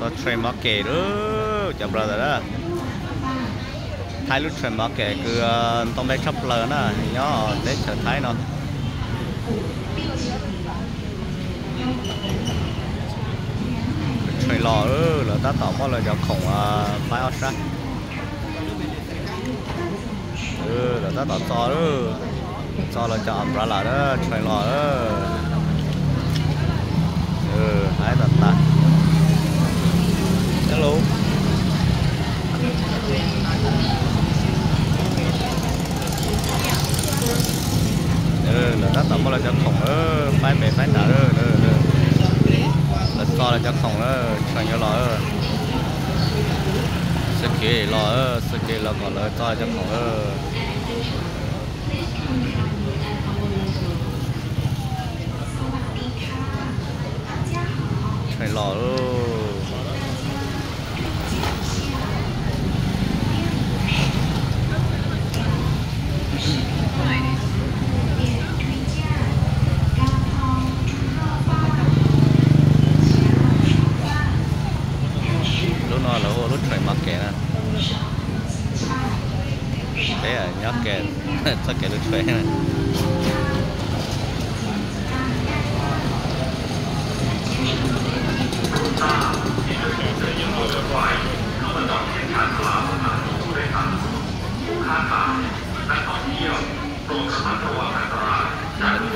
so, train market. Đó chậm rồi đó. Thái lúc train market, cứ ờ, tông bé chấp lờ nó nhớ để chờ thái nó. Train lò, ơ là ta tỏ bao là cho khổng phải ở sát ừ là ta tỏ to đó cho là cho umbrella đó, train lò đó ừ hãy tận ta. เขาก็เราจะส่งเออไปไปไปหนาเออเออเออแล้วก็เราจะส่งเออช่างยอรอเออสเกลรอเออสเกลเราก่อนเลยก็จะส่งเออใช่รอเออ à nhóc kẹt sao kẹt được khỏe này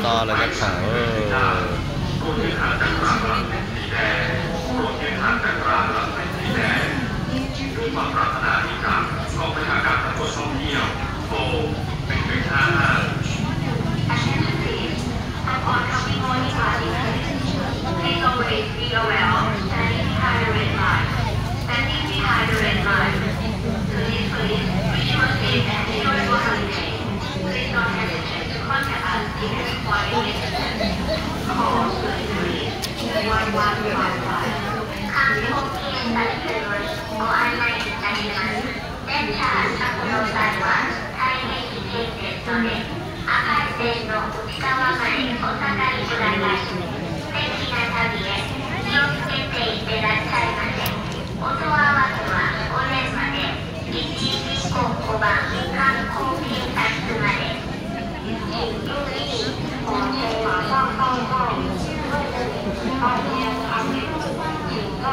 to là các khoảng 線の内側までお下がりください。素敵な旅へ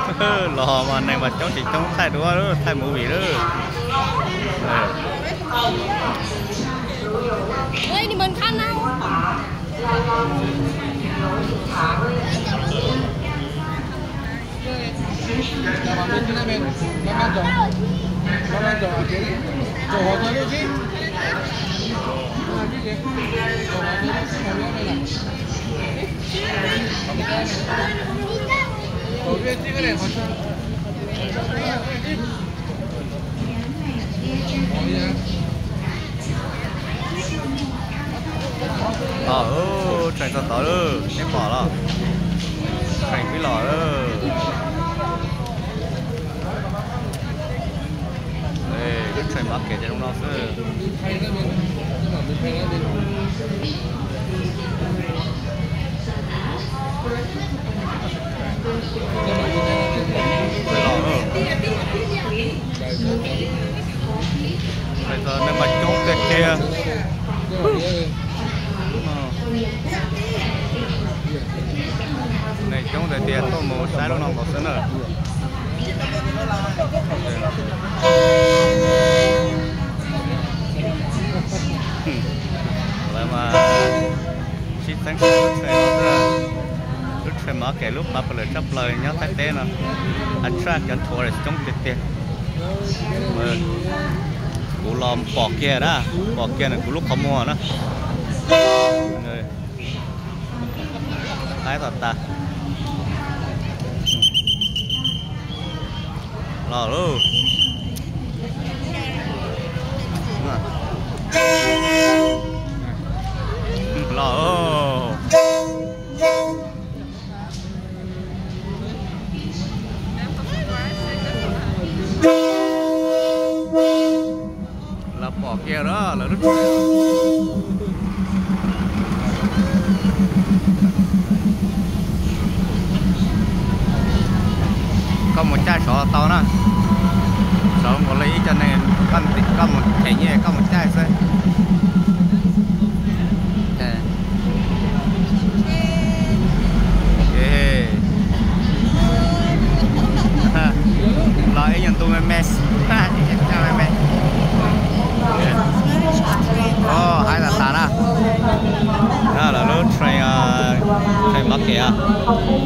lò mà này mà cháu chỉ cháu thay đúng đó thay mũ vị đó. Đi mình khăn đâu? Ờ ừ chạy tao tới đó em bỏ đó chạy cái lò đó đây cái chạy mắc kẹt trong đó Thank you bây giờ nên mặt chỗ tuyệt kia. Này chống để tiền tôi một sai lúc nào bỏ sân rồi lại mà ship thanks for mở cái lúc mà phải chấp lời nhớ thay tên nó attract cho tourist trong tiết tiết mà cú lòm bỏ kia đó, bỏ kia này cú lúc không mua đó. Người. Thái thật ta lò luôn lò là bỏ kia đó là rất có một chai sọ to nữa sọ một lấy cho nên con có một thẻ nhẹ có một chai thôi 对。